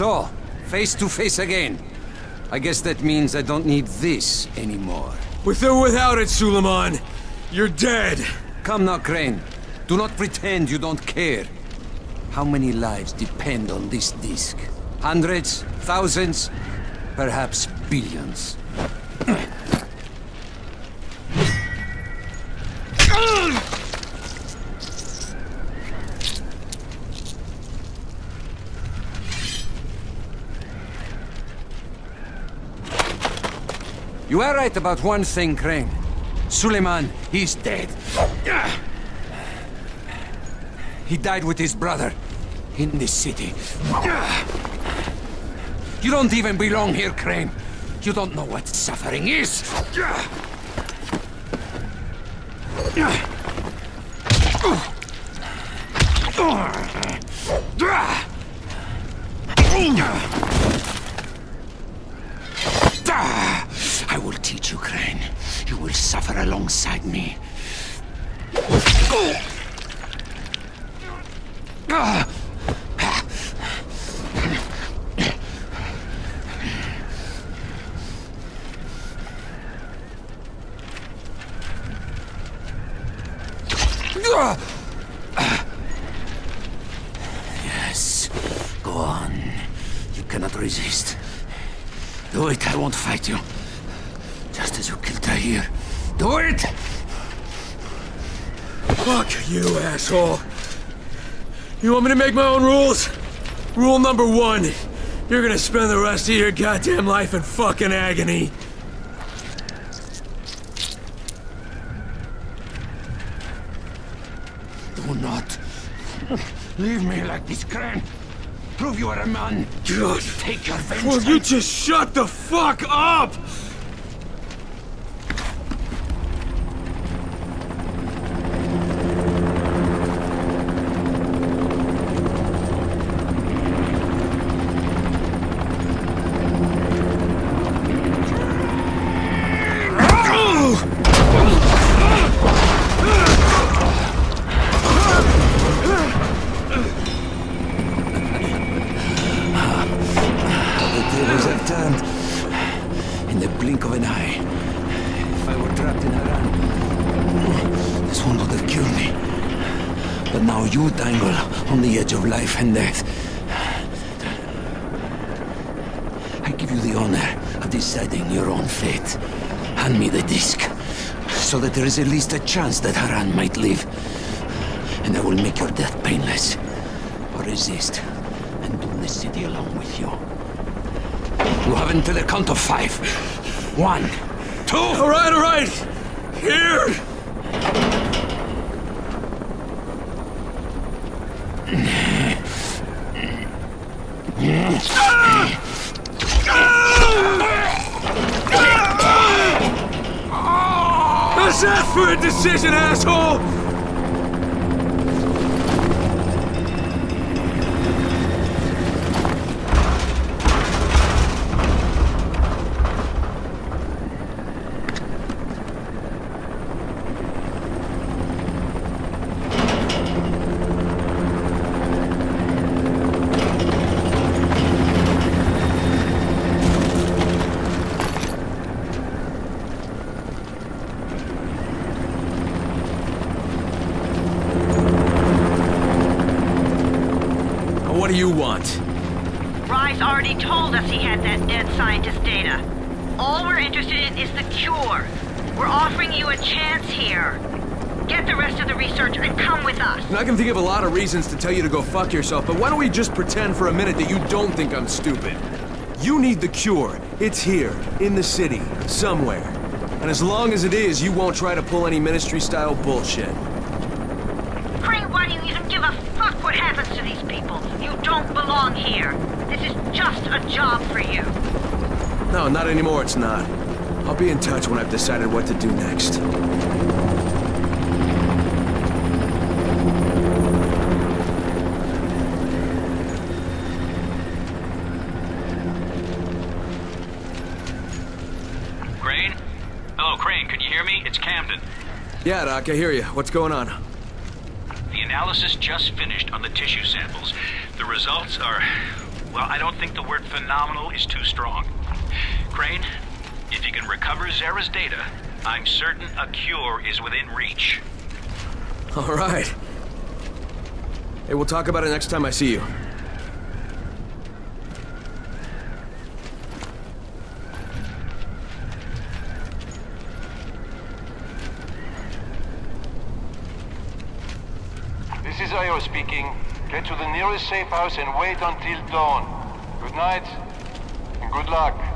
So, face to face again. I guess that means I don't need this anymore. With or without it, Suleiman, you're dead. Come now, Crane. Do not pretend you don't care. How many lives depend on this disc? Hundreds? Thousands? Perhaps billions. You are right about one thing, Crane. Suleiman, he's dead. He died with his brother in this city. You don't even belong here, Crane. You don't know what suffering is. Will teach you, Crane. You will suffer alongside me. Yes, go on. You cannot resist. Do it, I won't fight you. You killed Tahir. Do it! Fuck you, asshole. You want me to make my own rules? Rule number one. You're gonna spend the rest of your goddamn life in fucking agony. Do not leave me like this, Crane. Prove you are a man. God. Take your vengeance. Will you just shut the fuck up? Blink of an eye. If I were trapped in Harran, this one would have killed me. But now you dangle on the edge of life and death. I give you the honor of deciding your own fate. Hand me the disc, so that there is at least a chance that Harran might live. And I will make your death painless. Or resist, and doom the city along with you. You have until the count of five. One, two. All right, all right. Here. How's that for a decision, asshole? What do you want? Rais already told us he had that dead scientist data. All we're interested in is the cure. We're offering you a chance here. Get the rest of the research and come with us. I can think of a lot of reasons to tell you to go fuck yourself, but why don't we just pretend for a minute that you don't think I'm stupid? You need the cure. It's here, in the city, somewhere. And as long as it is, you won't try to pull any ministry-style bullshit. Crane, why do you even give a fuck what happens to these people? You don't belong here. This is just a job for you. No, not anymore, it's not. I'll be in touch when I've decided what to do next. Crane? Hello, Crane, can you hear me? It's Camden. Yeah, Doc, I hear you. What's going on? Analysis just finished on the tissue samples. The results are, Well, I don't think the word phenomenal is too strong. Crane, if you can recover Zere's data, I'm certain a cure is within reach. All right. Hey, we'll talk about it next time I see you. Is Io speaking. Get to the nearest safe house and wait until dawn. Good night, and good luck.